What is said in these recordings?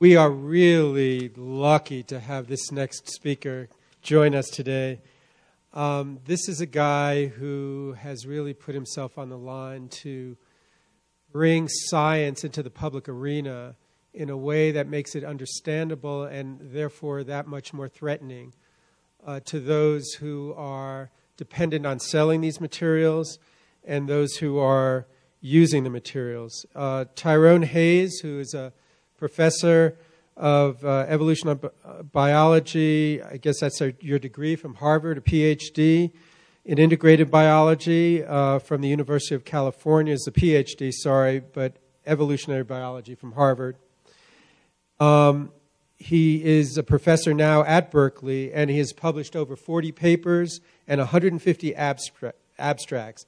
We are really lucky to have this next speaker join us today. Um, this is a guy who has really put himself on the line to bring science into the public arena in a way that makes it understandable and therefore that much more threatening uh, to those who are dependent on selling these materials and those who are using the materials. Uh, Tyrone Hayes, who is a professor of uh, evolutionary uh, biology, I guess that's a, your degree from Harvard, a PhD in integrated biology uh, from the University of California, is a PhD, sorry, but evolutionary biology from Harvard. Um, he is a professor now at Berkeley, and he has published over 40 papers and 150 abstra- abstracts.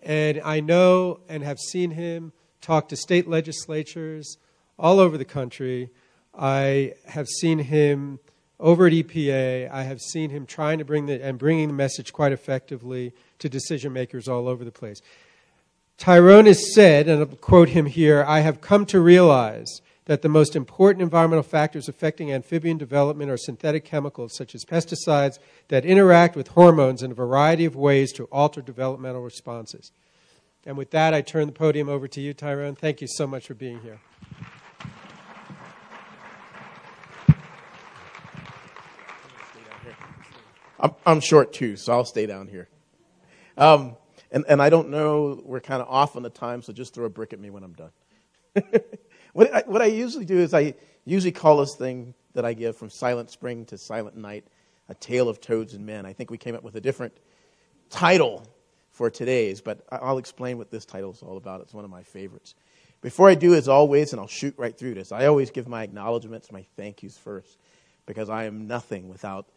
And I know and have seen him talk to state legislatures all over the country. I have seen him over at EPA. I have seen him trying to bring the and bringing the message quite effectively to decision makers all over the place. Tyrone has said, and I'll quote him here I have come to realize that the most important environmental factors affecting amphibian development are synthetic chemicals such as pesticides that interact with hormones in a variety of ways to alter developmental responses. And with that, I turn the podium over to you, Tyrone. Thank you so much for being here. I'm, I'm short too, so I'll stay down here. Um, and, and I don't know, we're kind of off on the time, so just throw a brick at me when I'm done. What I, what I usually do is I usually call this thing that I give from Silent Spring to Silent Night a tale of toads and men. I think we came up with a different title for today's, but I'll explain what this title is all about. It's one of my favorites. Before I do, as always, and I'll shoot right through this, I always give my acknowledgments, my thank yous first, because I am nothing without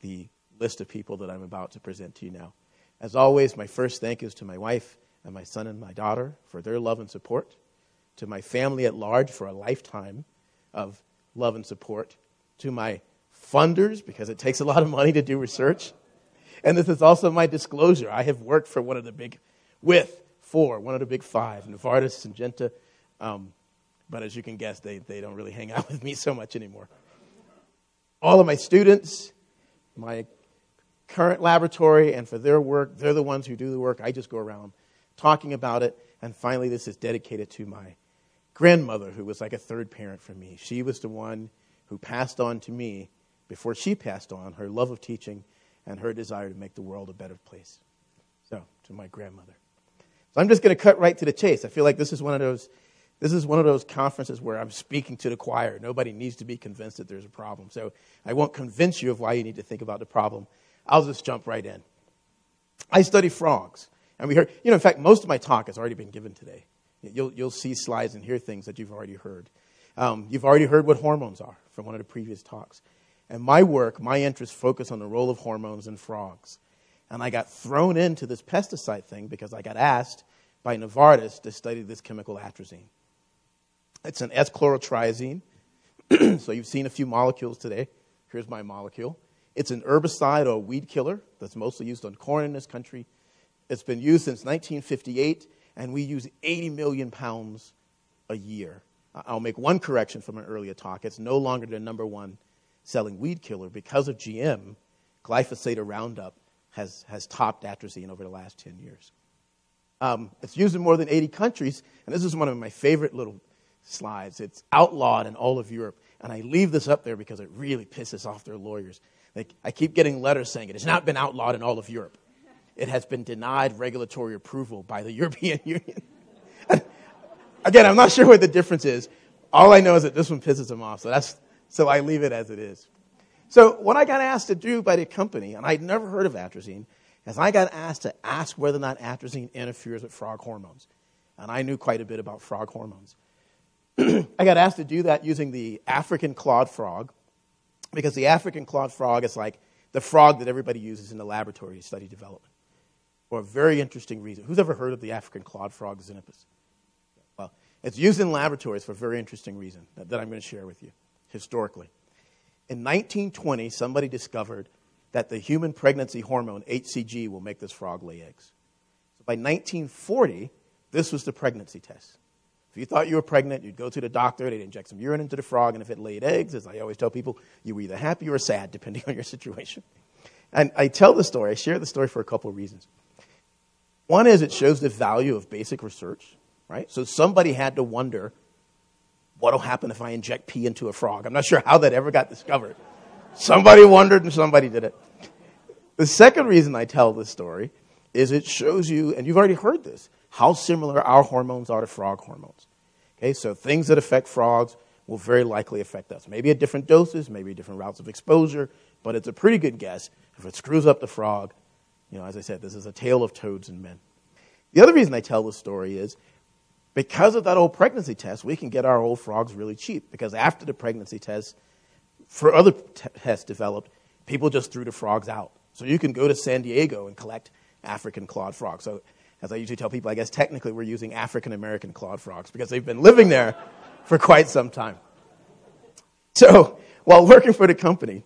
the list of people that I'm about to present to you now. As always, my first thank is to my wife and my son and my daughter for their love and support to my family at large for a lifetime of love and support, to my funders, because it takes a lot of money to do research. And this is also my disclosure. I have worked for one of the big, with, for one of the big five, Novartis, Syngenta. Um, but as you can guess, they, they don't really hang out with me so much anymore. All of my students, my current laboratory, and for their work, they're the ones who do the work. I just go around talking about it. And finally, this is dedicated to my grandmother, who was like a third parent for me. She was the one who passed on to me, before she passed on, her love of teaching and her desire to make the world a better place. So, to my grandmother. So I'm just going to cut right to the chase. I feel like this is one of those this is one of those conferences where I'm speaking to the choir. Nobody needs to be convinced that there's a problem. So I won't convince you of why you need to think about the problem. I'll just jump right in. I study frogs. And we heard, you know, in fact, most of my talk has already been given today. You'll, you'll see slides and hear things that you've already heard. Um, you've already heard what hormones are from one of the previous talks. And my work, my interests focus on the role of hormones in frogs. And I got thrown into this pesticide thing because I got asked by Novartis to study this chemical atrazine. It's an S-chlorotriazine. so you've seen a few molecules today. Here's my molecule. It's an herbicide or weed killer that's mostly used on corn in this country. It's been used since 1958 and we use 80 million pounds a year. I'll make one correction from an earlier talk. It's no longer the number one selling weed killer because of GM. Glyphosate or Roundup has, has topped atrazine over the last 10 years. Um, it's used in more than 80 countries, and this is one of my favorite little slides. It's outlawed in all of Europe, and I leave this up there because it really pisses off their lawyers. Like, I keep getting letters saying it has not been outlawed in all of Europe it has been denied regulatory approval by the European Union. Again, I'm not sure what the difference is. All I know is that this one pisses them off, so, that's, so I leave it as it is. So what I got asked to do by the company, and I'd never heard of atrazine, is I got asked to ask whether or not atrazine interferes with frog hormones. And I knew quite a bit about frog hormones. I got asked to do that using the African clawed frog, because the African clawed frog is like the frog that everybody uses in the laboratory to study development for a very interesting reason. Who's ever heard of the African clawed frog, Xenopus? Well, it's used in laboratories for a very interesting reason that, that I'm going to share with you historically. In 1920, somebody discovered that the human pregnancy hormone, HCG, will make this frog lay eggs. So by 1940, this was the pregnancy test. If you thought you were pregnant, you'd go to the doctor, they'd inject some urine into the frog, and if it laid eggs, as I always tell people, you were either happy or sad, depending on your situation. And I tell the story, I share the story for a couple of reasons. One is it shows the value of basic research, right? So somebody had to wonder what'll happen if I inject pee into a frog. I'm not sure how that ever got discovered. Somebody wondered and somebody did it. The second reason I tell this story is it shows you, and you've already heard this, how similar our hormones are to frog hormones. Okay, so things that affect frogs will very likely affect us. Maybe at different doses, maybe different routes of exposure, but it's a pretty good guess. If it screws up the frog, you know, as I said, this is a tale of toads and men. The other reason I tell this story is because of that old pregnancy test, we can get our old frogs really cheap. Because after the pregnancy test, for other tests developed, people just threw the frogs out. So you can go to San Diego and collect African clawed frogs. So, as I usually tell people, I guess technically we're using African American clawed frogs because they've been living there for quite some time. So, while working for the company,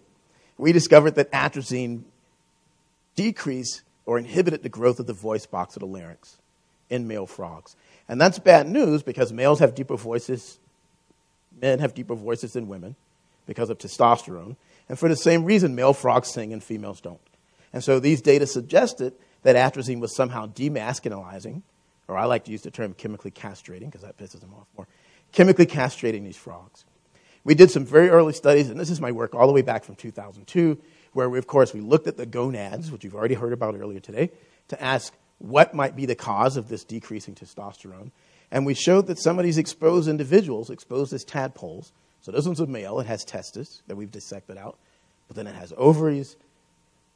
we discovered that atrazine decreased or inhibited the growth of the voice box of the larynx in male frogs. And that's bad news because males have deeper voices, men have deeper voices than women because of testosterone. And for the same reason, male frogs sing and females don't. And so these data suggested that atrazine was somehow demasculinizing, or I like to use the term chemically castrating because that pisses them off more, chemically castrating these frogs. We did some very early studies, and this is my work all the way back from 2002, where we, of course we looked at the gonads, which you've already heard about earlier today, to ask what might be the cause of this decreasing testosterone. And we showed that some of these exposed individuals, exposed as tadpoles, so this one's a male, it has testes that we've dissected out, but then it has ovaries,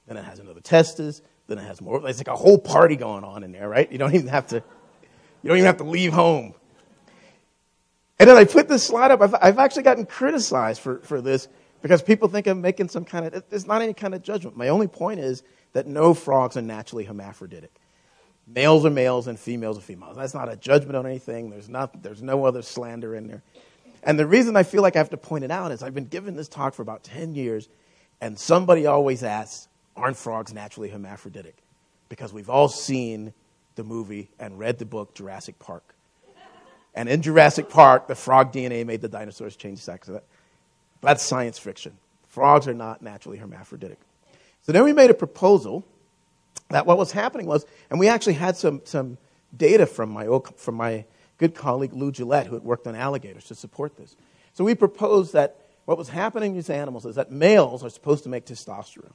then it has another testes, then it has more. It's like a whole party going on in there, right? You don't even have to, you don't even have to leave home. And then I put this slide up. I've, I've actually gotten criticized for, for this because people think I'm making some kind of, it's not any kind of judgment. My only point is that no frogs are naturally hermaphroditic. Males are males and females are females. That's not a judgment on anything. There's, not, there's no other slander in there. And the reason I feel like I have to point it out is I've been giving this talk for about 10 years, and somebody always asks, Aren't frogs naturally hermaphroditic? Because we've all seen the movie and read the book Jurassic Park. And in Jurassic Park, the frog DNA made the dinosaurs change sex. That's science fiction. Frogs are not naturally hermaphroditic. So then we made a proposal that what was happening was, and we actually had some, some data from my, old, from my good colleague Lou Guillette, who had worked on alligators, to support this. So we proposed that what was happening in these animals is that males are supposed to make testosterone.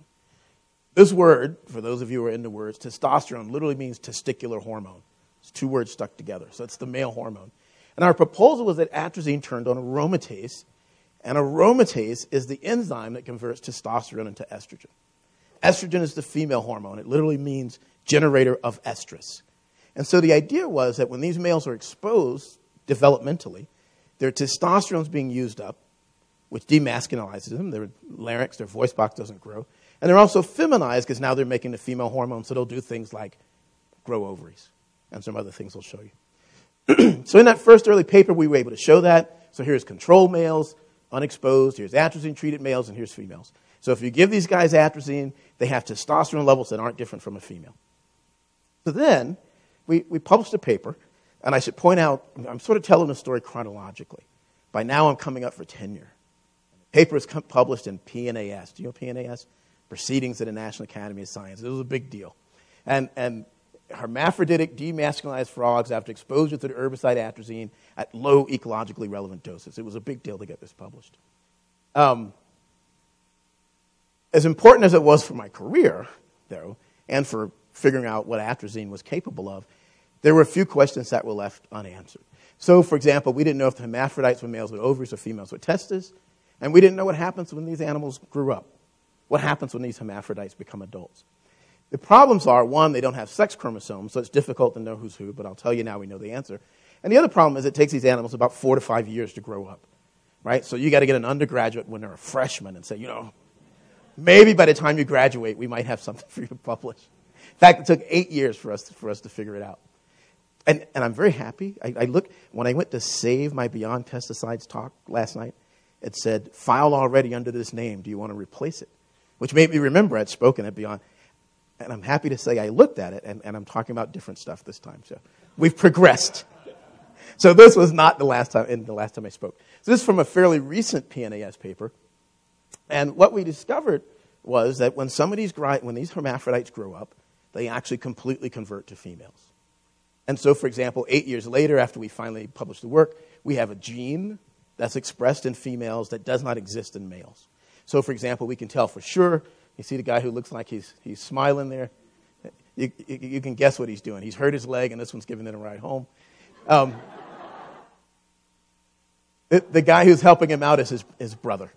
This word, for those of you who are into words, testosterone literally means testicular hormone. It's two words stuck together. So it's the male hormone. And our proposal was that atrazine turned on aromatase, and aromatase is the enzyme that converts testosterone into estrogen. Estrogen is the female hormone. It literally means generator of estrus. And so the idea was that when these males are exposed developmentally, their testosterone is being used up, which demasculinizes them. Their larynx, their voice box doesn't grow. And they're also feminized because now they're making the female hormone, so they'll do things like grow ovaries and some other things I'll show you. so in that first early paper, we were able to show that. So here's control males, unexposed. Here's atrazine treated males, and here's females. So if you give these guys atrazine, they have testosterone levels that aren't different from a female. So then we, we published a paper, and I should point out, I'm sort of telling the story chronologically. By now, I'm coming up for tenure. The paper is published in PNAS. Do you know PNAS? Proceedings of the National Academy of Sciences. It was a big deal. And, and hermaphroditic demasculinized frogs after exposure to the herbicide atrazine at low ecologically relevant doses. It was a big deal to get this published. Um, as important as it was for my career, though, and for figuring out what atrazine was capable of, there were a few questions that were left unanswered. So, for example, we didn't know if the hermaphrodites were males with ovaries or females with testes, and we didn't know what happens when these animals grew up. What happens when these hermaphrodites become adults? The problems are one, they don't have sex chromosomes, so it's difficult to know who's who, but I'll tell you now we know the answer. And the other problem is it takes these animals about four to five years to grow up, right? So you got to get an undergraduate when they're a freshman and say, you know, maybe by the time you graduate, we might have something for you to publish. In fact, it took eight years for us to, for us to figure it out. And, and I'm very happy. I, I look, when I went to save my Beyond Pesticides talk last night, it said, file already under this name. Do you want to replace it? Which made me remember I'd spoken at Beyond. And I'm happy to say I looked at it, and, and I'm talking about different stuff this time. So we've progressed. so this was not the last time, in the last time I spoke. So this is from a fairly recent PNAS paper. And what we discovered was that when some of these, when these hermaphrodites grow up, they actually completely convert to females. And so, for example, eight years later, after we finally published the work, we have a gene that's expressed in females that does not exist in males. So, for example, we can tell for sure. You see the guy who looks like he's, he's smiling there? You, you, you can guess what he's doing. He's hurt his leg, and this one's giving it a ride home. Um, the, the guy who's helping him out is his, his brother.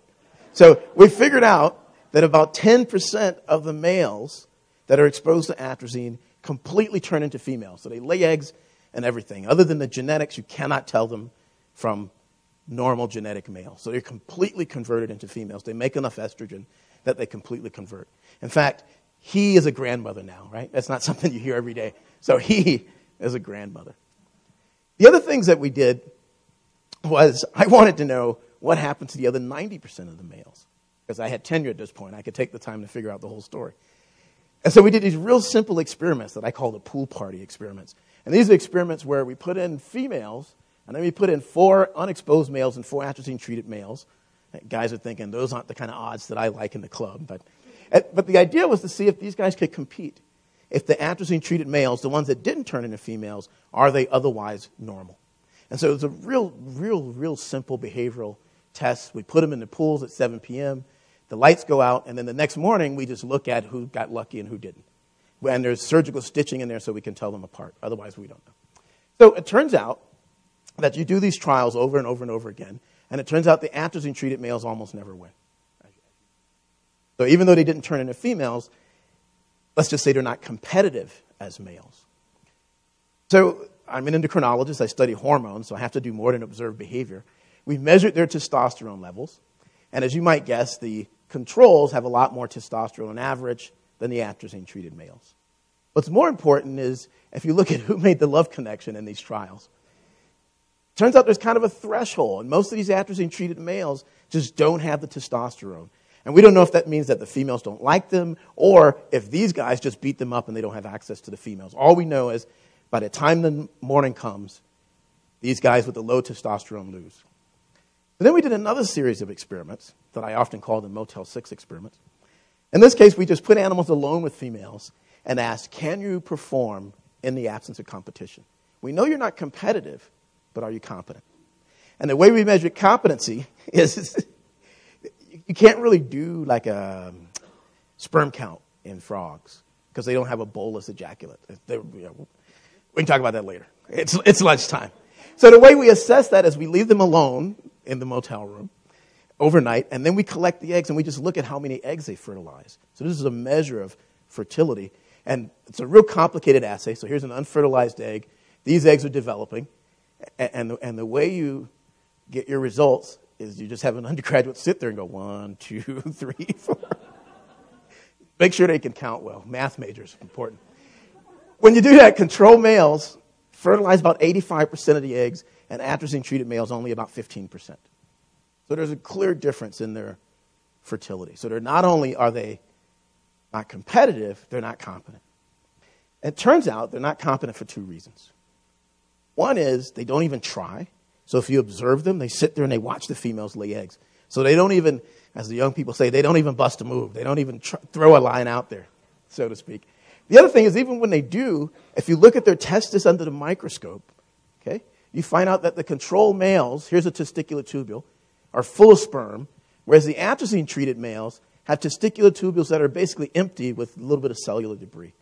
So we figured out that about 10% of the males that are exposed to atrazine completely turn into females. So they lay eggs and everything. Other than the genetics, you cannot tell them from normal genetic males. So they're completely converted into females. They make enough estrogen that they completely convert. In fact, he is a grandmother now, right? That's not something you hear every day. So he is a grandmother. The other things that we did was I wanted to know what happened to the other 90% of the males. Because I had tenure at this point. I could take the time to figure out the whole story. And so we did these real simple experiments that I call the pool party experiments. And these are experiments where we put in females, and then we put in four unexposed males and four atrazine treated males. Guys are thinking those aren't the kind of odds that I like in the club. But, eh, but the idea was to see if these guys could compete. If the atrazine treated males, the ones that didn't turn into females, are they otherwise normal? And so it was a real, real, real simple behavioral test. We put them in the pools at 7 p.m. The lights go out, and then the next morning we just look at who got lucky and who didn't. And there's surgical stitching in there so we can tell them apart. Otherwise, we don't know. So it turns out that you do these trials over and over and over again, and it turns out the atrazine treated males almost never win. So even though they didn't turn into females, let's just say they're not competitive as males. So I'm an endocrinologist. I study hormones, so I have to do more than observe behavior. We've measured their testosterone levels, and as you might guess, the controls have a lot more testosterone on average than the atrazine treated males. What's more important is if you look at who made the love connection in these trials, turns out there's kind of a threshold, and most of these atrazine treated males just don't have the testosterone. And we don't know if that means that the females don't like them or if these guys just beat them up and they don't have access to the females. All we know is by the time the morning comes, these guys with the low testosterone lose. But then we did another series of experiments that I often call the Motel 6 experiments. In this case, we just put animals alone with females and asked, can you perform in the absence of competition? We know you're not competitive, but are you competent? And the way we measure competency is you can't really do like a sperm count in frogs because they don't have a bolus ejaculate. You know, we can talk about that later. It's, it's lunchtime. So the way we assess that is we leave them alone in the motel room overnight, and then we collect the eggs and we just look at how many eggs they fertilize. So this is a measure of fertility. And it's a real complicated assay. So here's an unfertilized egg. These eggs are developing. And the, and the way you get your results is you just have an undergraduate sit there and go one, two, three, four. Make sure they can count well. Math majors, important. When you do that, control males fertilize about 85% of the eggs and atrazine treated males only about 15%. So there's a clear difference in their fertility. So they're not only are they not competitive, they're not competent. It turns out they're not competent for two reasons. One is they don't even try. So if you observe them, they sit there and they watch the females lay eggs. So they don't even, as the young people say, they don't even bust a move. They don't even throw a line out there, so to speak. The other thing is, even when they do, if you look at their testis under the microscope, okay, you find out that the control males, here's a testicular tubule, are full of sperm, whereas the atrazine treated males have testicular tubules that are basically empty with a little bit of cellular debris.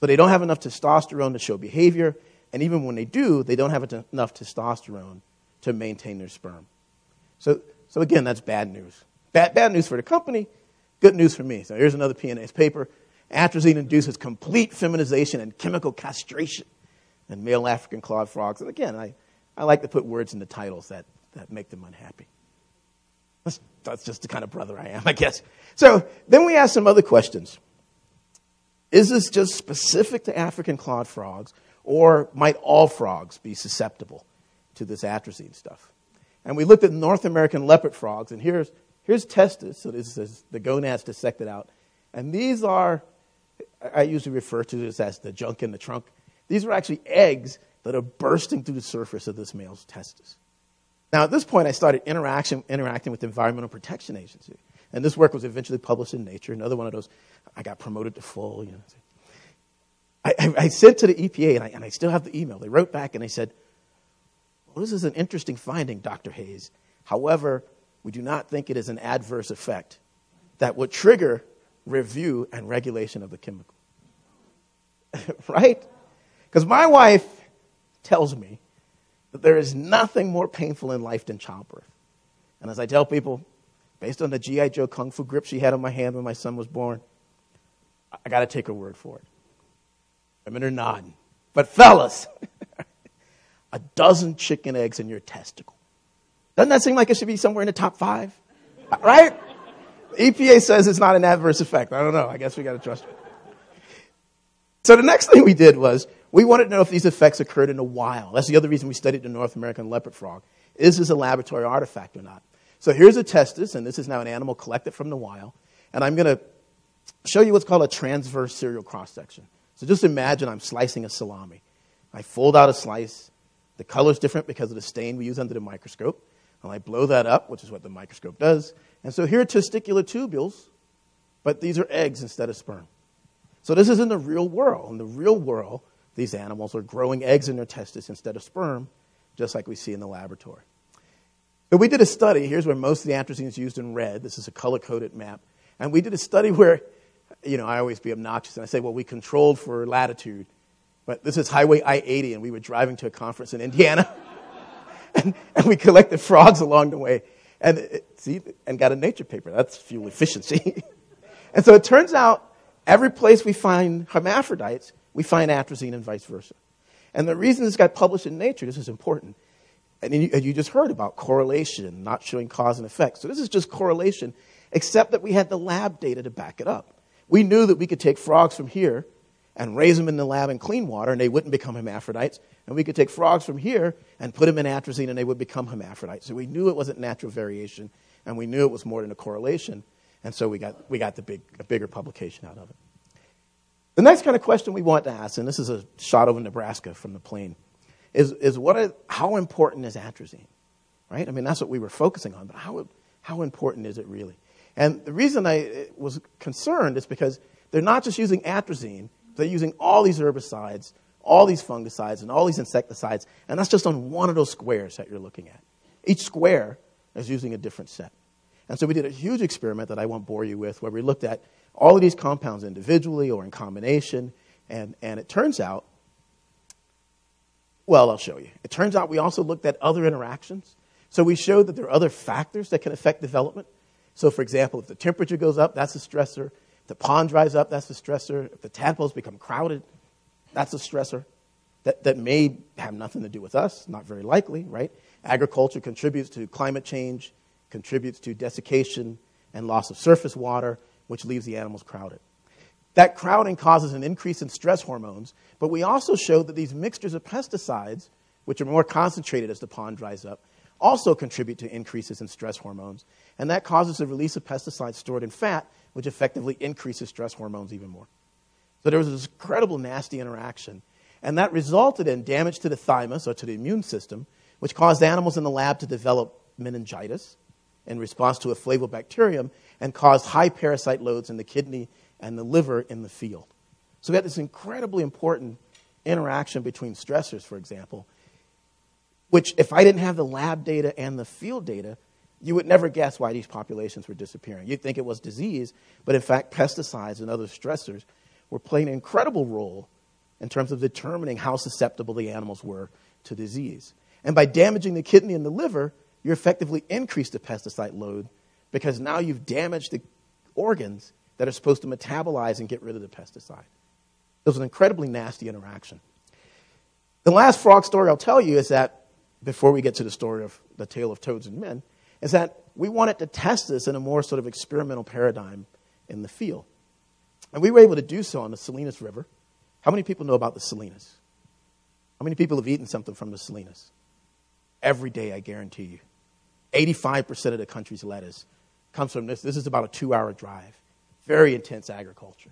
So they don't have enough testosterone to show behavior, and even when they do, they don't have enough testosterone to maintain their sperm. So, so again, that's bad news. Bad, bad news for the company, good news for me. So here's another PNAS paper. Atrazine induces complete feminization and chemical castration in male African clawed frogs. And again, I, I like to put words in the titles that, that make them unhappy. That's, that's just the kind of brother I am, I guess. So then we ask some other questions. Is this just specific to African clawed frogs, or might all frogs be susceptible to this atrazine stuff? And we looked at North American leopard frogs, and here's, here's testis. So this is the gonads dissected out. And these are, I usually refer to this as the junk in the trunk. These are actually eggs that are bursting through the surface of this male's testis. Now, at this point, I started interaction, interacting with the Environmental Protection Agency. And this work was eventually published in Nature. Another one of those, I got promoted to full. You know. I, I, sent to the EPA, and I, and I still have the email. They wrote back and they said, Well, this is an interesting finding, Dr. Hayes. However, we do not think it is an adverse effect that would trigger review and regulation of the chemical. right? Because my wife tells me that there is nothing more painful in life than childbirth. And as I tell people, based on the G.I. Joe Kung Fu grip she had on my hand when my son was born, I got to take her word for it. Women are nodding. But fellas, a dozen chicken eggs in your testicle. Doesn't that seem like it should be somewhere in the top five? Right? EPA says it's not an adverse effect. I don't know. I guess we got to trust it. So the next thing we did was we wanted to know if these effects occurred in the wild. That's the other reason we studied the North American leopard frog. Is this a laboratory artifact or not? So here's a testis, and this is now an animal collected from the wild. And I'm going to show you what's called a transverse serial cross section. So just imagine I'm slicing a salami. I fold out a slice. The color's different because of the stain we use under the microscope. And I blow that up, which is what the microscope does. And so here are testicular tubules, but these are eggs instead of sperm. So this is in the real world. In the real world, these animals are growing eggs in their testes instead of sperm, just like we see in the laboratory. But we did a study. Here's where most of the atrazine is used in red. This is a color coded map. And we did a study where, you know, I always be obnoxious and I say, well, we controlled for latitude. But this is Highway I 80, and we were driving to a conference in Indiana. and, and, we collected frogs along the way. And see, and got a nature paper. That's fuel efficiency. and so it turns out every place we find hermaphrodites, we find atrazine and vice versa. And the reason this got published in Nature, this is important, and you, and you just heard about correlation, not showing cause and effect. So this is just correlation, except that we had the lab data to back it up. We knew that we could take frogs from here and raise them in the lab in clean water, and they wouldn't become hermaphrodites. And we could take frogs from here and put them in atrazine, and they would become hermaphrodites. So we knew it wasn't natural variation, and we knew it was more than a correlation. And so we got, we got the big, a bigger publication out of it. The next kind of question we want to ask, and this is a shot over Nebraska from the plane, is, is what are, how important is atrazine? Right? I mean, that's what we were focusing on, but how, how important is it really? And the reason I eh, was concerned is because they're not just using atrazine, they're using all these herbicides, all these fungicides, and all these insecticides, and that's just on one of those squares that you're looking at. Each square is using a different set. And so we did a huge experiment that I won't bore you with where we looked at all of these compounds individually or in combination, and, and it turns out well, I'll show you. It turns out we also looked at other interactions. So we showed that there are other factors that can affect development. So, for example, if the temperature goes up, that's a stressor. If the pond dries up, that's a stressor. If the tadpoles become crowded, that's a stressor. That, that may have nothing to do with us, not very likely, right? Agriculture contributes to climate change, contributes to desiccation and loss of surface water, which leaves the animals crowded. That crowding causes an increase in stress hormones, but we also showed that these mixtures of pesticides, which are more concentrated as the pond dries up, also contribute to increases in stress hormones. And that causes the release of pesticides stored in fat, which effectively increases stress hormones even more. So there was this incredible nasty interaction. And that resulted in damage to the thymus or to the immune system, which caused animals in the lab to develop meningitis in response to a flavobacterium and caused high parasite loads in the kidney and the liver in the field. So we had this incredibly important interaction between stressors, for example, which, if I didn't have the lab data and the field data, you would never guess why these populations were disappearing. You'd think it was disease, but in fact, pesticides and other stressors were playing an incredible role in terms of determining how susceptible the animals were to disease. And by damaging the kidney and the liver, you effectively increase the pesticide load because now you've damaged the organs that are supposed to metabolize and get rid of the pesticide. It was an incredibly nasty interaction. The last frog story I'll tell you is that, before we get to the story of the tale of toads and men, is that we wanted to test this in a more sort of experimental paradigm in the field. And we were able to do so on the Salinas River. How many people know about the Salinas? How many people have eaten something from the Salinas? Every day, I guarantee you. 85% of the country's lettuce comes from this. This is about a two hour drive very intense agriculture.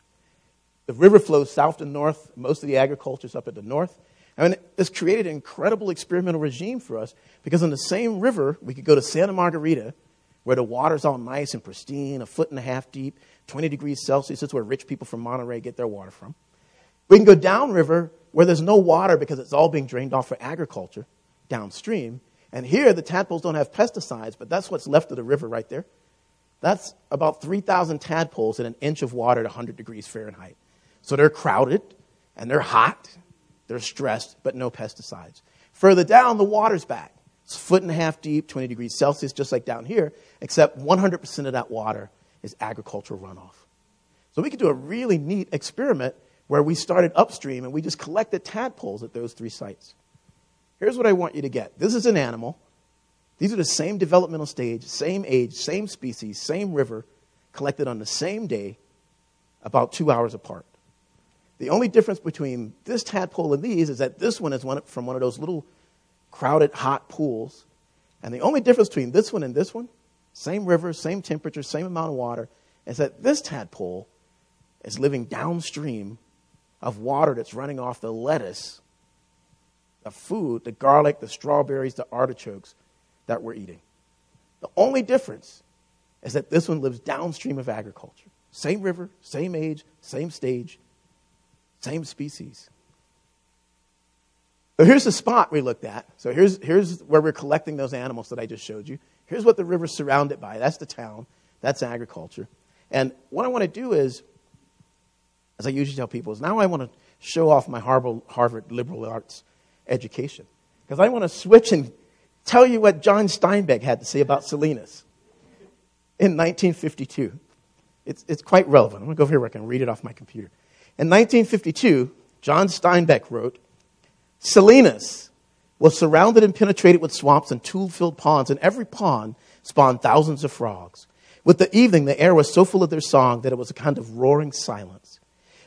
The river flows south to north. Most of the agriculture is up at the north. I mean, this created an incredible experimental regime for us because in the same river, we could go to Santa Margarita, where the water's all nice and pristine, a foot and a half deep, 20 degrees Celsius. That's where rich people from Monterey get their water from. We can go downriver where there's no water because it's all being drained off for agriculture downstream. And here, the tadpoles don't have pesticides, but that's what's left of the river right there. That's about 3,000 tadpoles in an inch of water at 100 degrees Fahrenheit. So they're crowded and they're hot, they're stressed, but no pesticides. Further down, the water's back. It's foot and a half deep, 20 degrees Celsius, just like down here, except 100% of that water is agricultural runoff. So we could do a really neat experiment where we started upstream and we just collected tadpoles at those three sites. Here's what I want you to get this is an animal. These are the same developmental stage, same age, same species, same river, collected on the same day, about two hours apart. The only difference between this tadpole and these is that this one is one from one of those little crowded hot pools. And the only difference between this one and this one, same river, same temperature, same amount of water, is that this tadpole is living downstream of water that's running off the lettuce, the food, the garlic, the strawberries, the artichokes that we're eating. The only difference is that this one lives downstream of agriculture. Same river, same age, same stage, same species. So here's the spot we looked at. So here's, here's where we're collecting those animals that I just showed you. Here's what the river's surrounded by. That's the town. That's agriculture. And what I want to do is, as I usually tell people, is now I want to show off my Harvard, liberal arts education. Because I want to switch and tell you what John Steinbeck had to say about Salinas in 1952. It's, it's quite relevant. I'm going to go over here where I can read it off my computer. In 1952, John Steinbeck wrote Salinas was surrounded and penetrated with swamps and tule filled ponds, and every pond spawned thousands of frogs. With the evening, the air was so full of their song that it was a kind of roaring silence.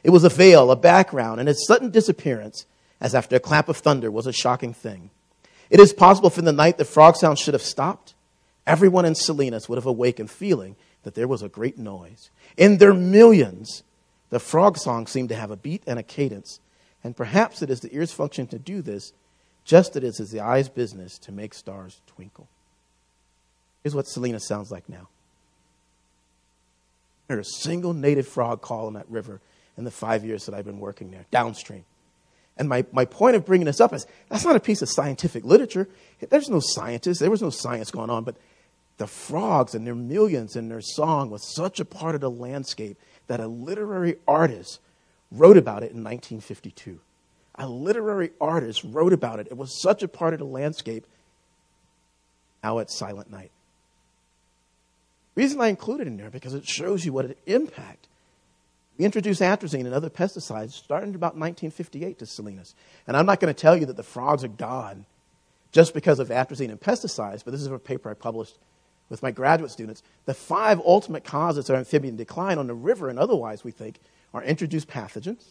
It was a veil, a background, and its sudden disappearance, as after a clap of thunder, was a shocking thing. It is possible for the night the frog sound should have stopped. Everyone in Salinas would have awakened feeling that there was a great noise. In their millions, the frog song seemed to have a beat and a cadence, and perhaps it is the ear's function to do this, just as it is the eye's business to make stars twinkle. Here's what Salinas sounds like now. There's a single native frog call in that river in the five years that I've been working there, downstream. And my, my point of bringing this up is that's not a piece of scientific literature. There's no scientists, there was no science going on, but the frogs and their millions and their song was such a part of the landscape that a literary artist wrote about it in 1952. A literary artist wrote about it. It was such a part of the landscape. Now it's Silent Night. Reason I include it in there because it shows you what an impact. We introduced atrazine and other pesticides starting about 1958 to Salinas. And I'm not going to tell you that the frogs are gone just because of atrazine and pesticides, but this is a paper I published with my graduate students, the five ultimate causes of amphibian decline on the river and otherwise, we think, are introduced pathogens.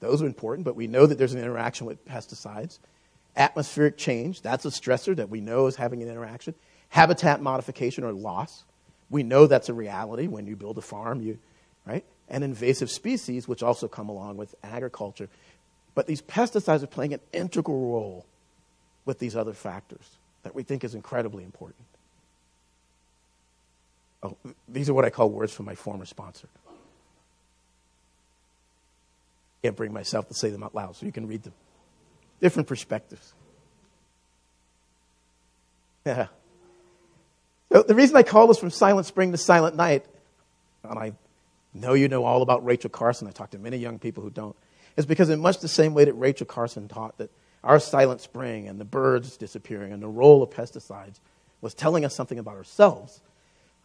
Those are important, but we know that there's an interaction with pesticides. Atmospheric change, that's a stressor that we know is having an interaction. Habitat modification or loss, we know that's a reality when you build a farm, you, right? And invasive species, which also come along with agriculture. But these pesticides are playing an integral role with these other factors that we think is incredibly important. Oh, these are what I call words from my former sponsor. Can't bring myself to say them out loud, so you can read them. Different perspectives. Yeah. So the reason I call this from Silent Spring to Silent Night, and I know you know all about Rachel Carson, I talk to many young people who don't, is because in much the same way that Rachel Carson taught that our silent spring and the birds disappearing and the role of pesticides was telling us something about ourselves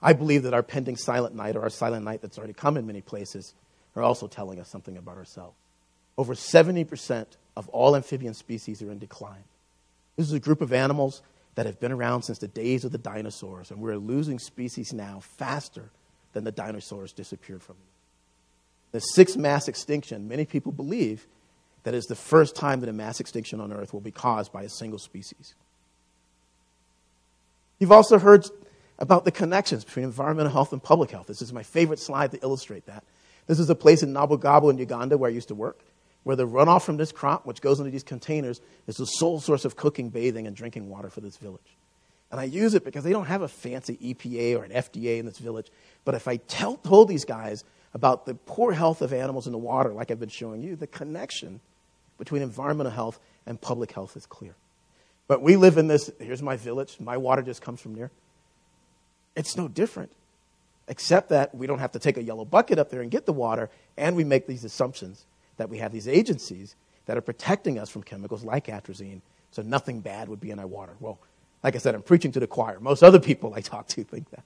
I believe that our pending silent night, or our silent night that's already come in many places, are also telling us something about ourselves. Over 70% of all amphibian species are in decline. This is a group of animals that have been around since the days of the dinosaurs, and we're losing species now faster than the dinosaurs disappeared from them. The sixth mass extinction, many people believe that is the first time that a mass extinction on Earth will be caused by a single species. You've also heard about the connections between environmental health and public health. This is my favorite slide to illustrate that. This is a place in Nabugabo in Uganda where I used to work, where the runoff from this crop, which goes into these containers, is the sole source of cooking, bathing, and drinking water for this village. And I use it because they don't have a fancy EPA or an FDA in this village. But if I tell, told these guys about the poor health of animals in the water, like I've been showing you, the connection between environmental health and public health is clear. But we live in this here's my village, my water just comes from there. It's no different, except that we don't have to take a yellow bucket up there and get the water, and we make these assumptions that we have these agencies that are protecting us from chemicals like atrazine, so nothing bad would be in our water. Well, like I said, I'm preaching to the choir. Most other people I talk to think that.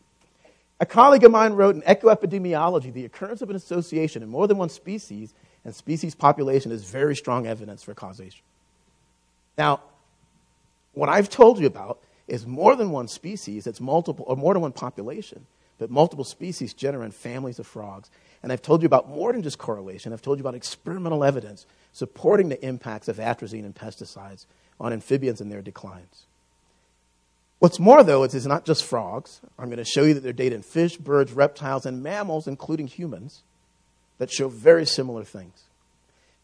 A colleague of mine wrote in Ecoepidemiology the occurrence of an association in more than one species and species population is very strong evidence for causation. Now, what I've told you about is more than one species, it's multiple, or more than one population, but multiple species generate families of frogs. And I've told you about more than just correlation, I've told you about experimental evidence supporting the impacts of atrazine and pesticides on amphibians and their declines. What's more, though, is it's not just frogs. I'm going to show you that there are data in fish, birds, reptiles, and mammals, including humans, that show very similar things.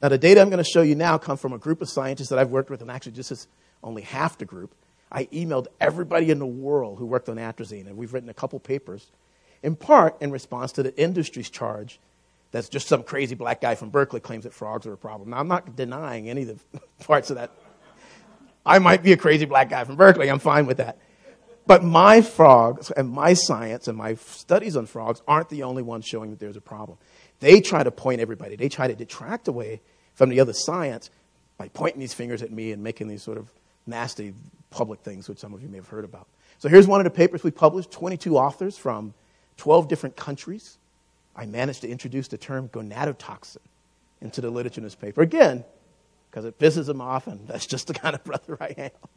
Now, the data I'm going to show you now come from a group of scientists that I've worked with, and actually, just as only half the group. I emailed everybody in the world who worked on atrazine, and we've written a couple papers, in part in response to the industry's charge that's just some crazy black guy from Berkeley claims that frogs are a problem. Now, I'm not denying any of the parts of that. I might be a crazy black guy from Berkeley. I'm fine with that. But my frogs and my science and my studies on frogs aren't the only ones showing that there's a problem. They try to point everybody, they try to detract away from the other science by pointing these fingers at me and making these sort of nasty public things, which some of you may have heard about. So here's one of the papers we published 22 authors from 12 different countries. I managed to introduce the term gonadotoxin into the literature in this paper. Again, because it pisses them off, and that's just the kind of brother I am.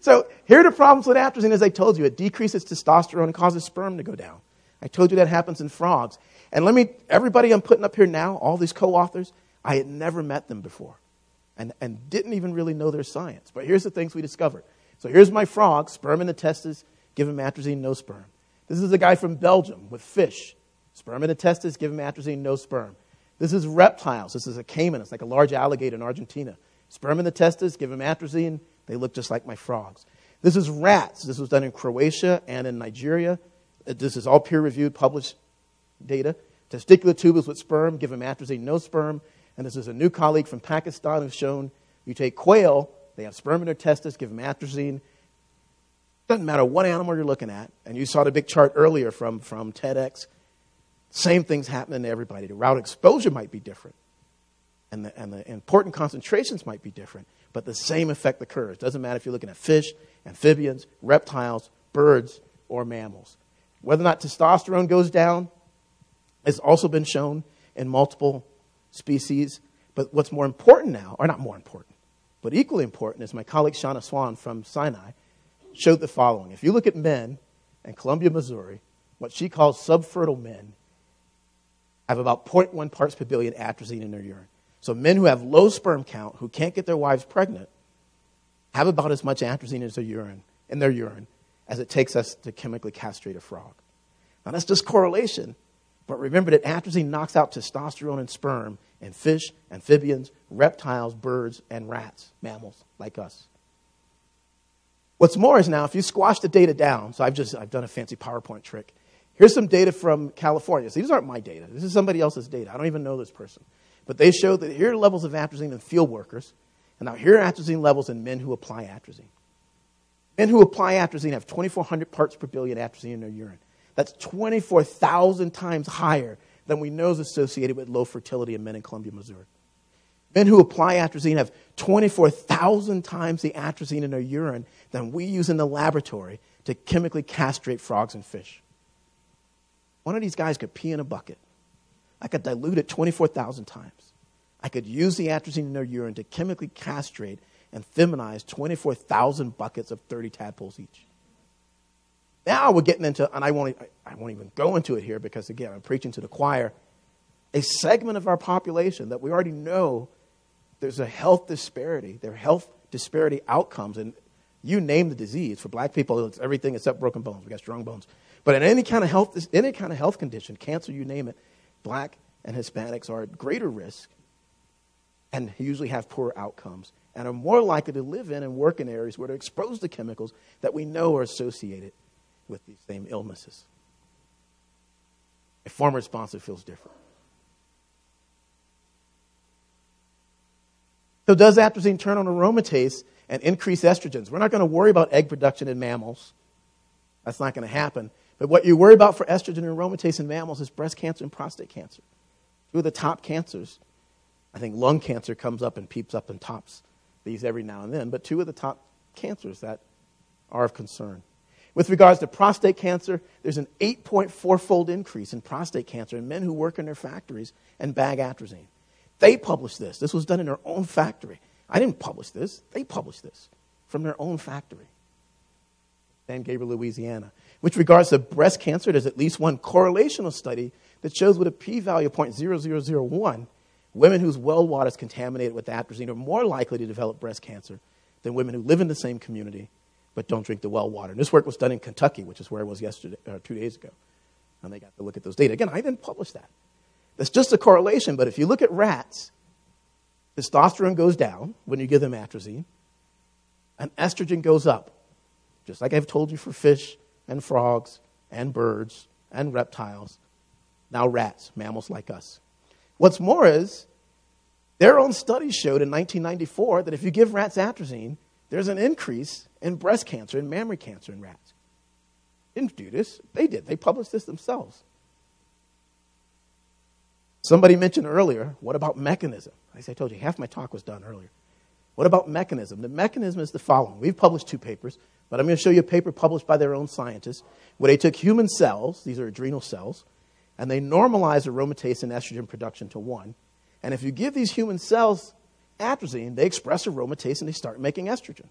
So here are the problems with atrazine, as I told you. It decreases testosterone and causes sperm to go down. I told you that happens in frogs. And let me, everybody I'm putting up here now, all these co authors, I had never met them before and, and didn't even really know their science. But here's the things we discovered. So here's my frog, sperm in the testes, give him atrazine, no sperm. This is a guy from Belgium with fish. Sperm in the testes, give him atrazine, no sperm. This is reptiles. This is a caiman. It's like a large alligator in Argentina. Sperm in the testes, give him atrazine. They look just like my frogs. This is rats. This was done in Croatia and in Nigeria. Uh, this is all peer reviewed, published data. Testicular tubules with sperm, give them atrazine, no sperm. And this is a new colleague from Pakistan who's shown you take quail, they have sperm in their testes, give them atrazine. Doesn't matter what animal you're looking at. And you saw the big chart earlier from, from TEDx. Same thing's happening to everybody. The route exposure might be different, and the, and the important concentrations might be different, but the same effect occurs. Doesn't matter if you're looking at fish, amphibians, reptiles, birds, or mammals. Whether or not testosterone goes down has also been shown in multiple species. But what's more important now, or not more important, but equally important, is my colleague Shanna Swan from Sinai showed the following. If you look at men in Columbia, Missouri, what she calls subfertile men have about 0.1 parts per billion atrazine in their urine. So men who have low sperm count, who can't get their wives pregnant, have about as much atrazine as their urine, in their urine as it takes us to chemically castrate a frog. Now that's just correlation, but remember that atrazine knocks out testosterone and sperm in fish, amphibians, reptiles, birds, and rats, mammals like us. What's more is now, if you squash the data down, so I've just I've done a fancy PowerPoint trick. Here's some data from California. So these aren't my data. This is somebody else's data. I don't even know this person. But they show that here are levels of atrazine in field workers, and now here are atrazine levels in men who apply atrazine. Men who apply atrazine have 2,400 parts per billion atrazine in their urine. That's 24,000 times higher than we know is associated with low fertility in men in Columbia, Missouri. Men who apply atrazine have 24,000 times the atrazine in their urine than we use in the laboratory to chemically castrate frogs and fish. One of these guys could pee in a bucket. I could dilute it 24,000 times. I could use the atrazine in their urine to chemically castrate and feminize 24,000 buckets of 30 tadpoles each. Now we're getting into, and I won't, I won't even go into it here because, again, I'm preaching to the choir, a segment of our population that we already know there's a health disparity. There are health disparity outcomes. And you name the disease. For black people, it's everything except broken bones. We got strong bones. But in any kind of health, any kind of health condition, cancer, you name it, black and Hispanics are at greater risk and usually have poorer outcomes and are more likely to live in and work in areas where they're exposed to chemicals that we know are associated with these same illnesses. A former sponsor feels different. So, does atrazine turn on aromatase and increase estrogens? We're not going to worry about egg production in mammals. That's not going to happen. But what you worry about for estrogen and aromatase in mammals is breast cancer and prostate cancer. Two of the top cancers. I think lung cancer comes up and peeps up and tops these every now and then, but two of the top cancers that are of concern. With regards to prostate cancer, there's an 8.4 fold increase in prostate cancer in men who work in their factories and bag atrazine. They published this. This was done in their own factory. I didn't publish this, they published this from their own factory. San Gabriel, Louisiana. With regards to breast cancer, there's at least one correlational study that shows with a p value of 0.0001, women whose well water is contaminated with atrazine are more likely to develop breast cancer than women who live in the same community but don't drink the well water. And this work was done in Kentucky, which is where I was yesterday, or two days ago. And they got to look at those data. Again, I didn't publish that. That's just a correlation, but if you look at rats, testosterone goes down when you give them atrazine, and estrogen goes up. Just like I've told you for fish and frogs and birds and reptiles, now rats, mammals like us. What's more is, their own studies showed in 1994 that if you give rats atrazine, there's an increase in breast cancer and mammary cancer in rats. Didn't do this. They did. They published this themselves. Somebody mentioned earlier, what about mechanism? As I told you, half my talk was done earlier. What about mechanism? The mechanism is the following. We've published two papers, but I'm going to show you a paper published by their own scientists where they took human cells, these are adrenal cells, and they normalized aromatase and estrogen production to one. And if you give these human cells atrazine, they express aromatase and they start making estrogen.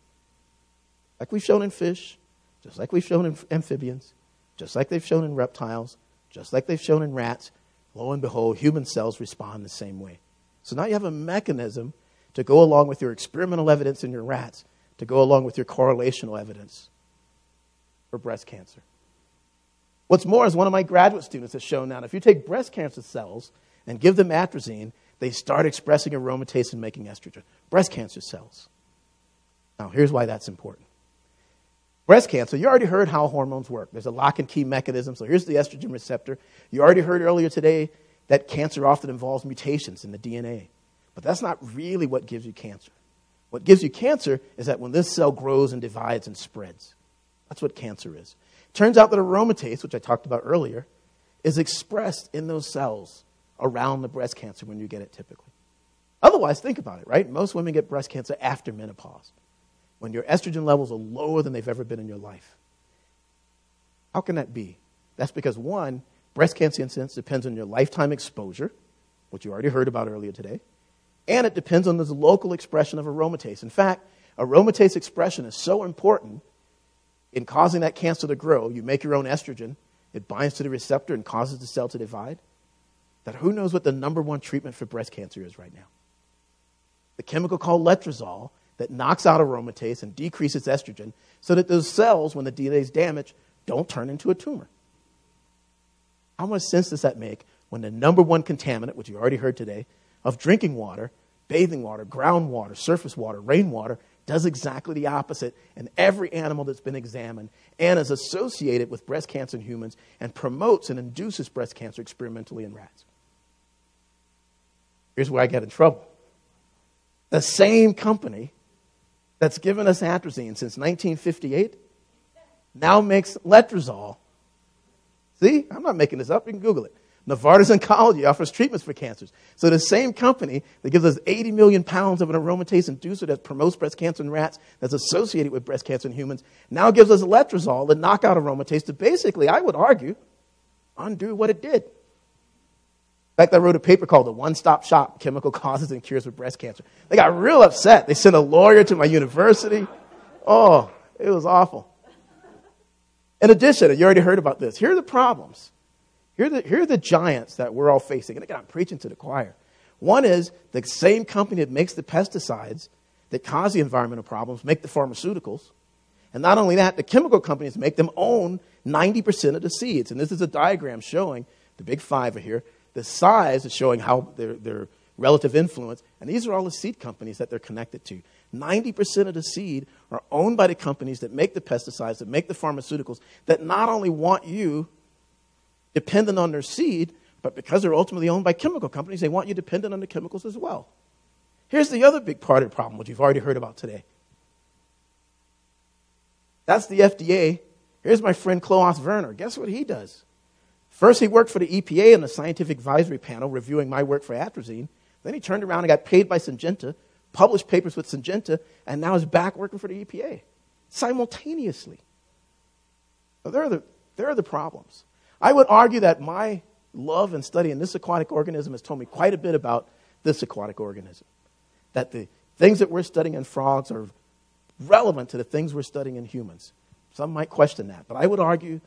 Like we've shown in fish, just like we've shown in amphibians, just like they've shown in reptiles, just like they've shown in rats. Lo and behold, human cells respond the same way. So now you have a mechanism to go along with your experimental evidence in your rats, to go along with your correlational evidence for breast cancer. What's more, as one of my graduate students has shown now, if you take breast cancer cells and give them atrazine, they start expressing aromatase and making estrogen. Breast cancer cells. Now, here's why that's important. Breast cancer, you already heard how hormones work. There's a lock and key mechanism. So here's the estrogen receptor. You already heard earlier today that cancer often involves mutations in the DNA. But that's not really what gives you cancer. What gives you cancer is that when this cell grows and divides and spreads. That's what cancer is. Turns out that aromatase, which I talked about earlier, is expressed in those cells around the breast cancer when you get it typically. Otherwise, think about it, right? Most women get breast cancer after menopause, when your estrogen levels are lower than they've ever been in your life. How can that be? That's because, one, breast cancer incidence depends on your lifetime exposure, which you already heard about earlier today, and it depends on the local expression of aromatase. In fact, aromatase expression is so important in causing that cancer to grow. You make your own estrogen, it binds to the receptor and causes the cell to divide that who knows what the number one treatment for breast cancer is right now? The chemical called letrozole that knocks out aromatase and decreases estrogen so that those cells, when the DNA is damaged, don't turn into a tumor. How much sense does that make when the number one contaminant, which you already heard today, of drinking water, bathing water, groundwater, surface water, rainwater, does exactly the opposite in every animal that's been examined and is associated with breast cancer in humans and promotes and induces breast cancer experimentally in rats? Here's where I get in trouble. The same company that's given us atrazine since 1958 now makes letrozole. See, I'm not making this up. You can Google it. Novartis Oncology offers treatments for cancers. So the same company that gives us 80 million pounds of an aromatase inducer that promotes breast cancer in rats, that's associated with breast cancer in humans, now gives us letrozole, the knockout aromatase, to basically, I would argue, undo what it did fact, I wrote a paper called The One Stop Shop Chemical Causes and Cures for Breast Cancer. They got real upset. They sent a lawyer to my university. Oh, it was awful. In addition, you already heard about this. Here are the problems. Here are the, here are the giants that we're all facing. And again, I'm preaching to the choir. One is the same company that makes the pesticides that cause the environmental problems make the pharmaceuticals. And not only that, the chemical companies make them own 90% of the seeds. And this is a diagram showing the big five are here the size is showing how their, their relative influence. And these are all the seed companies that they're connected to. 90% of the seed are owned by the companies that make the pesticides, that make the pharmaceuticals, that not only want you dependent on their seed, but because they're ultimately owned by chemical companies, they want you dependent on the chemicals as well. Here's the other big part of the problem, which you've already heard about today. That's the FDA. Here's my friend Klaus Werner. Guess what he does? First, he worked for the EPA in the scientific advisory panel reviewing my work for atrazine. Then he turned around and got paid by Syngenta, published papers with Syngenta, and now is back working for the EPA simultaneously. So there, are the, there are the problems. I would argue that my love and study in this aquatic organism has told me quite a bit about this aquatic organism. That the things that we're studying in frogs are relevant to the things we're studying in humans. Some might question that, but I would argue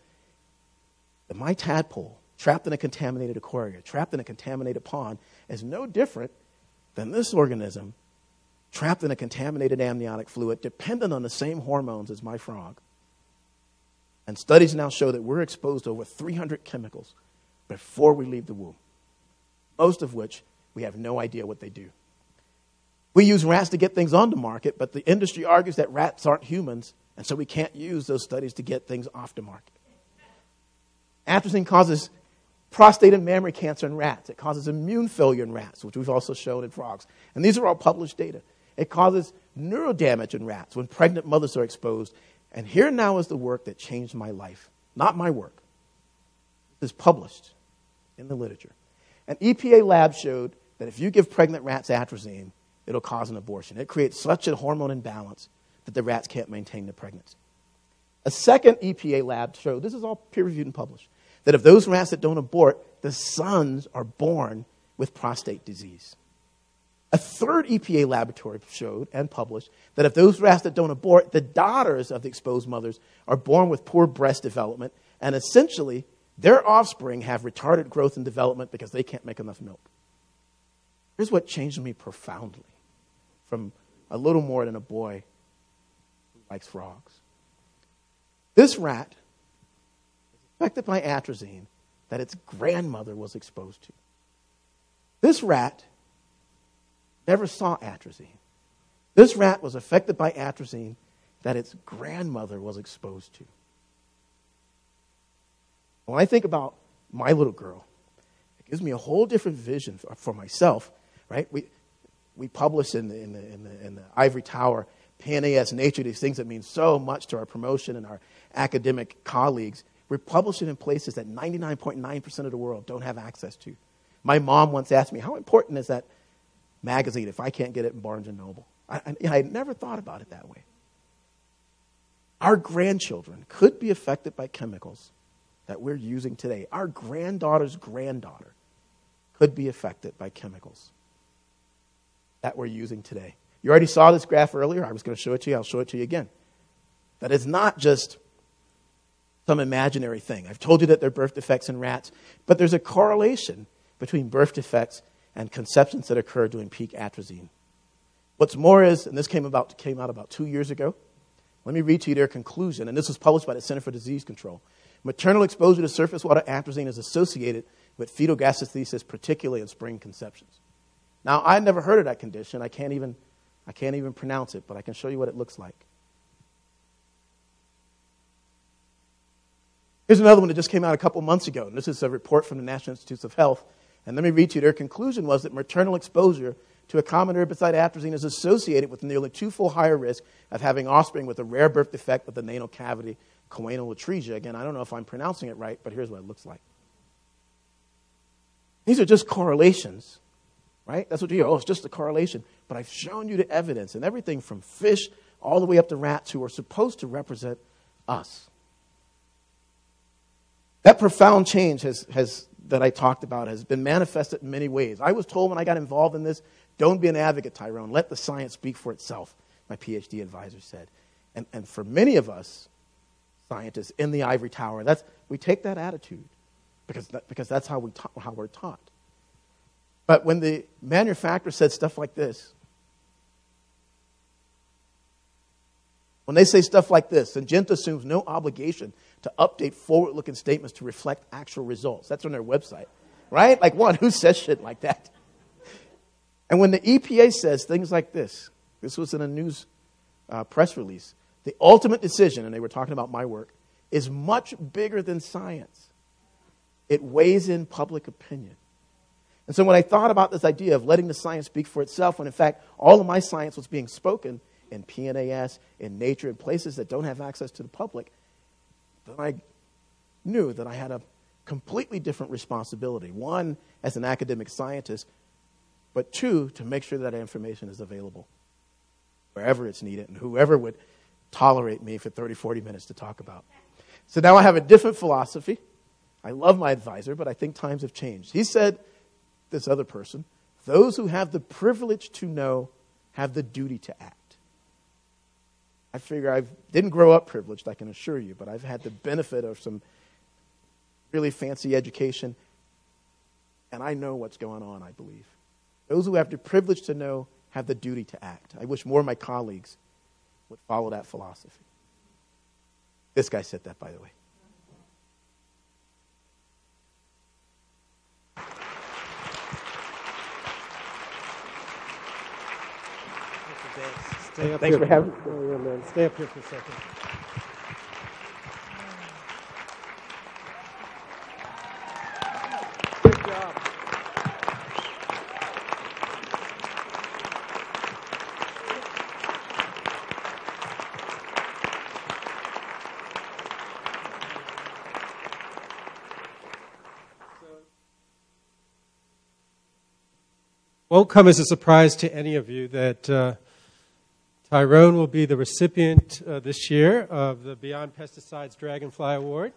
that my tadpole, trapped in a contaminated aquarium, trapped in a contaminated pond, is no different than this organism trapped in a contaminated amniotic fluid, dependent on the same hormones as my frog. And studies now show that we're exposed to over 300 chemicals before we leave the womb, most of which we have no idea what they do. We use rats to get things on the market, but the industry argues that rats aren't humans, and so we can't use those studies to get things off the market. Atrazine causes prostate and mammary cancer in rats. It causes immune failure in rats, which we've also shown in frogs. And these are all published data. It causes neurodamage in rats when pregnant mothers are exposed. And here now is the work that changed my life. Not my work. This is published in the literature. An EPA lab showed that if you give pregnant rats atrazine, it'll cause an abortion. It creates such a hormone imbalance that the rats can't maintain the pregnancy. A second EPA lab showed, this is all peer reviewed and published, that if those rats that don't abort, the sons are born with prostate disease. A third EPA laboratory showed and published that if those rats that don't abort, the daughters of the exposed mothers are born with poor breast development, and essentially their offspring have retarded growth and development because they can't make enough milk. Here's what changed me profoundly from a little more than a boy who likes frogs. This rat affected by atrazine that its grandmother was exposed to. This rat never saw atrazine. This rat was affected by atrazine that its grandmother was exposed to. When I think about my little girl, it gives me a whole different vision for, for myself, right? We, we publish in the, in, the, in, the, in the Ivory Tower, PNAS Nature, these things that mean so much to our promotion and our academic colleagues. We publish it in places that 99.9% of the world don't have access to. My mom once asked me, How important is that magazine if I can't get it in Barnes and Noble? I, I, I had never thought about it that way. Our grandchildren could be affected by chemicals that we're using today. Our granddaughter's granddaughter could be affected by chemicals that we're using today. You already saw this graph earlier. I was going to show it to you. I'll show it to you again. That it's not just some imaginary thing. I've told you that there are birth defects in rats, but there's a correlation between birth defects and conceptions that occur during peak atrazine. What's more is, and this came, about, came out about two years ago, let me read to you their conclusion, and this was published by the Center for Disease Control. Maternal exposure to surface water atrazine is associated with fetal gastroschisis, particularly in spring conceptions. Now, I never heard of that condition. I can't even, I can't even pronounce it, but I can show you what it looks like. Here's another one that just came out a couple months ago. And this is a report from the National Institutes of Health. And let me read to you. Their conclusion was that maternal exposure to a common herbicide atrazine is associated with nearly twofold higher risk of having offspring with a rare birth defect of the nasal cavity, choanal atresia. Again, I don't know if I'm pronouncing it right, but here's what it looks like. These are just correlations right? That's what you hear. Oh, it's just a correlation. But I've shown you the evidence and everything from fish all the way up to rats who are supposed to represent us. That profound change has, has, that I talked about has been manifested in many ways. I was told when I got involved in this, don't be an advocate, Tyrone. Let the science speak for itself, my PhD advisor said. And, and for many of us, scientists in the ivory tower, that's, we take that attitude because, that, because that's how, we ta- how we're taught. But when the manufacturer said stuff like this, when they say stuff like this, Syngenta assumes no obligation to update forward looking statements to reflect actual results. That's on their website. right? Like, one, who says shit like that? And when the EPA says things like this, this was in a news uh, press release, the ultimate decision, and they were talking about my work, is much bigger than science. It weighs in public opinion. And so when I thought about this idea of letting the science speak for itself, when in fact all of my science was being spoken in PNAS, in nature, in places that don't have access to the public, then I knew that I had a completely different responsibility. One, as an academic scientist, but two, to make sure that information is available wherever it's needed and whoever would tolerate me for 30, 40 minutes to talk about. So now I have a different philosophy. I love my advisor, but I think times have changed. He said, this other person, those who have the privilege to know have the duty to act. I figure I didn't grow up privileged, I can assure you, but I've had the benefit of some really fancy education, and I know what's going on, I believe. Those who have the privilege to know have the duty to act. I wish more of my colleagues would follow that philosophy. This guy said that, by the way. Stay up Thanks here. for having me. Man. Stay up here for a second. Won't come as a surprise to any of you that uh, Tyrone will be the recipient uh, this year of the Beyond Pesticides Dragonfly Award.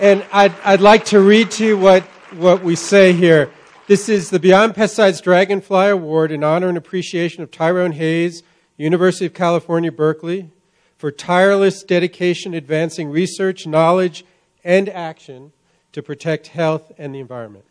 And I'd, I'd like to read to you what, what we say here. This is the Beyond Pesticides Dragonfly Award in honor and appreciation of Tyrone Hayes, University of California, Berkeley, for tireless dedication advancing research, knowledge, and action to protect health and the environment.